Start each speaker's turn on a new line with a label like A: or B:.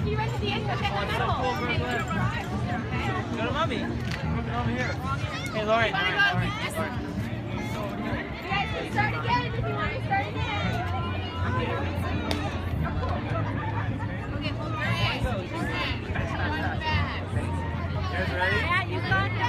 A: Go to mommy. Over here. Hey, Lauren. Lauren, Lauren, Lauren.
B: Start again if you want to start again. Okay, hold your hands.
A: You guys ready?